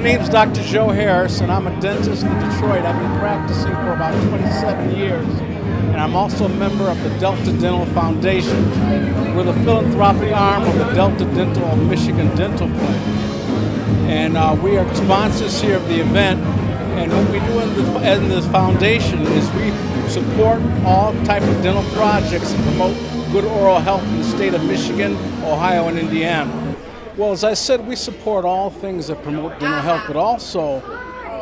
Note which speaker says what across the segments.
Speaker 1: name's Dr. Joe Harris, and I'm a dentist in Detroit. I've been practicing for about 27 years, and I'm also a member of the Delta Dental Foundation. We're the philanthropic arm of the Delta Dental of Michigan Dental Plan. And uh, we are sponsors here of the event. And what we do in, the, in this foundation is we support all type of dental projects to promote good oral health in the state of Michigan, Ohio, and Indiana. Well, as I said, we support all things that promote dental health, but also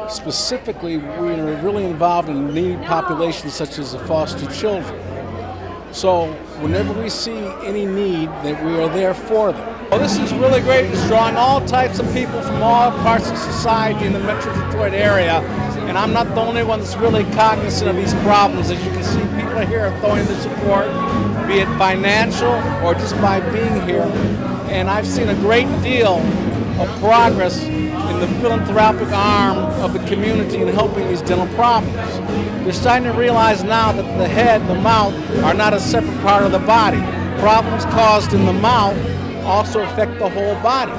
Speaker 1: specifically we are really involved in needy populations such as the foster children. So whenever we see any need, that we are there for them. Well, this is really great. It's drawing all types of people from all parts of society in the Metro Detroit area. And I'm not the only one that's really cognizant of these problems. As you can see, people here are throwing the support, be it financial or just by being here and I've seen a great deal of progress in the philanthropic arm of the community in helping these dental problems. They're starting to realize now that the head, the mouth, are not a separate part of the body. Problems caused in the mouth also affect the whole body.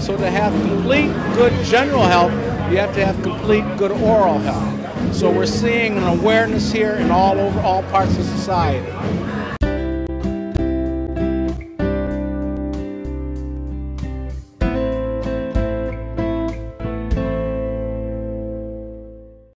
Speaker 1: So to have complete good general health, you have to have complete good oral health. So we're seeing an awareness here in all over all parts of society.